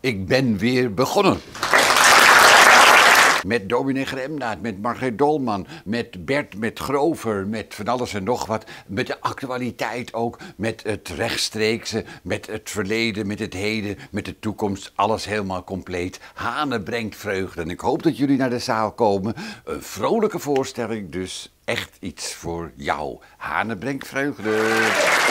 Ik ben weer begonnen. Met Dominee Gremnaat, met Margreet Dolman, met Bert, met Grover, met van alles en nog wat. Met de actualiteit ook, met het rechtstreekse, met het verleden, met het heden, met de toekomst. Alles helemaal compleet. Hanne brengt vreugde. En ik hoop dat jullie naar de zaal komen. Een vrolijke voorstelling, dus echt iets voor jou. Hanen brengt vreugde.